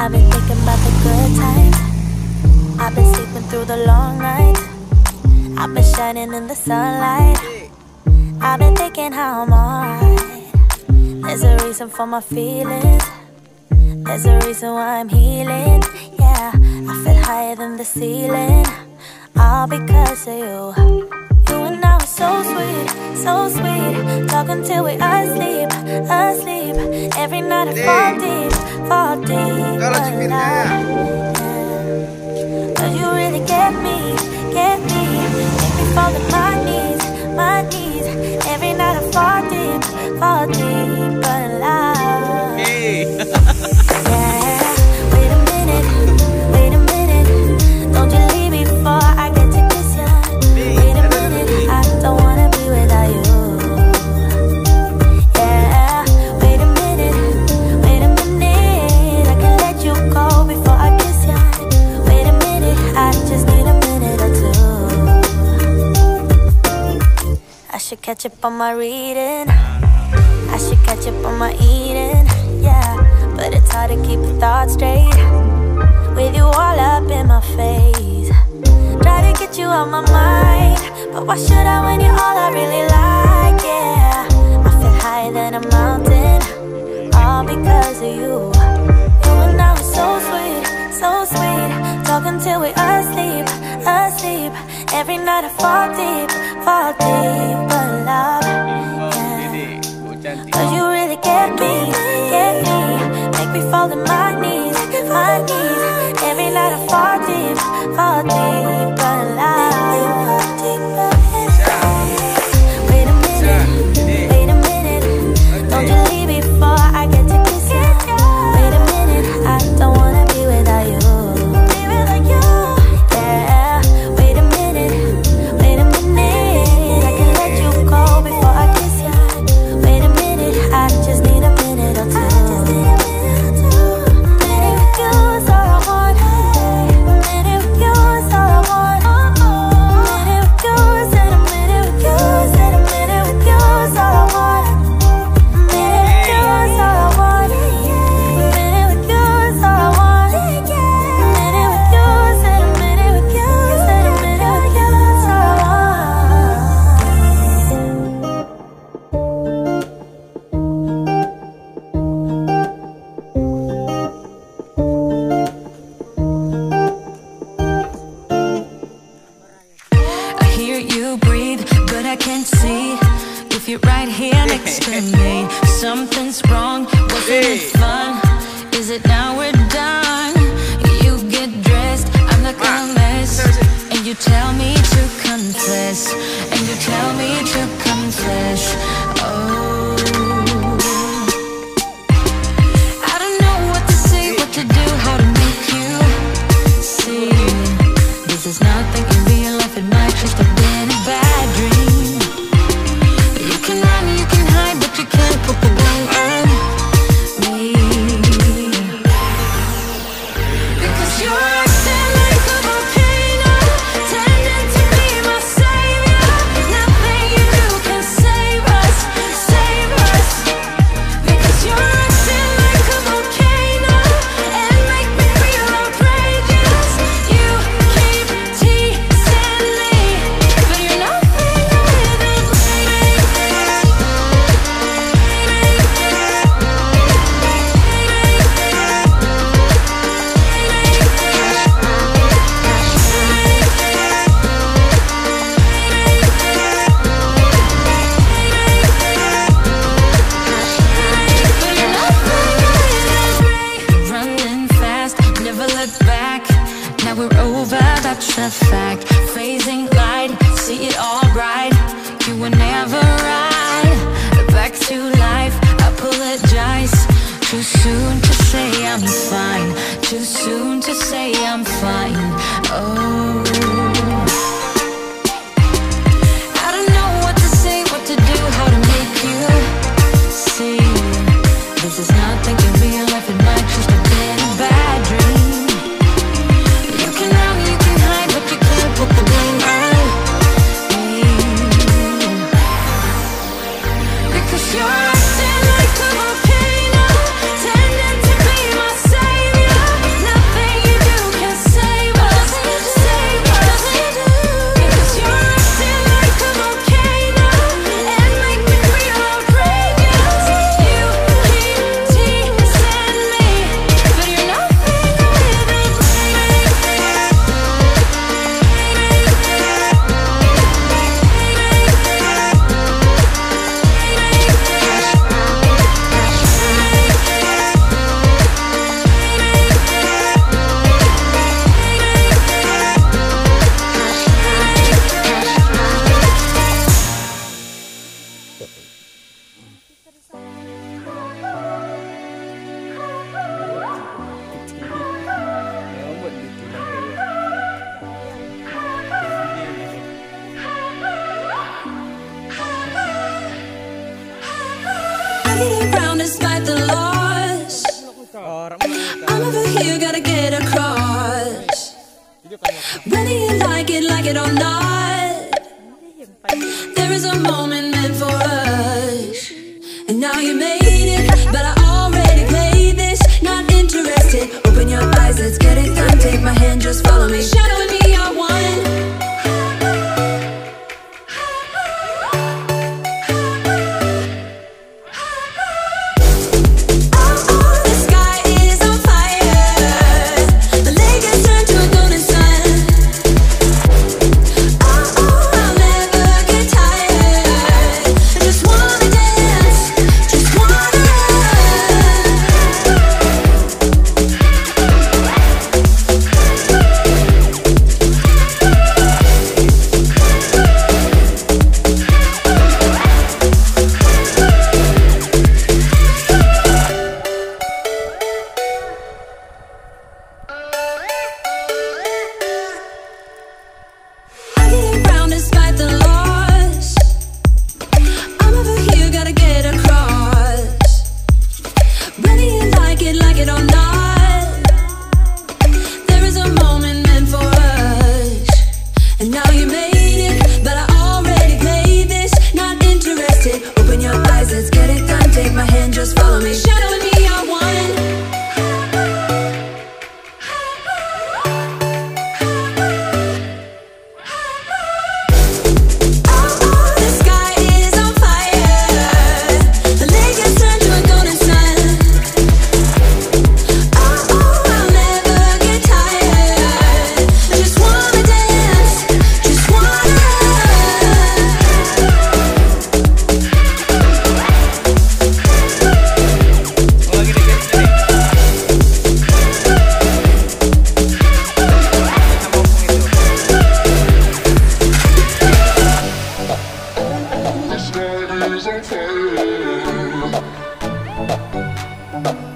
I've been thinking about the good times. I've been sleeping through the long nights. I've been shining in the sunlight. I've been thinking how I'm alright. There's a reason for my feelings. There's a reason why I'm healing. Yeah, I feel higher than the ceiling. All because of you. You and I were so sweet, so sweet. Talking till we asleep, asleep. Every night I fall deep, fall deep. Kalau but I- kaya. you really get me, get me. Make me fall to my knees, my knees. Every night I fall deep, fall deep. My reading. I should catch up on my eating, yeah. But it's hard to keep the thoughts straight with you all up in my face. Try to get you out my mind, but why should I when you're all I really like? Yeah, I feel higher than a mountain, all because of you. You and I were so sweet, so sweet. Talking till we asleep, asleep. Every night I fall deep, fall deep, but love, yeah. Cause you really get me, get me. Make me fall to my knees, my knees. Every night I fall deep, fall deep I'm fine. Oh. despite the loss. I'm over here, gotta get across. Whether you like it, like it or not. Thank you.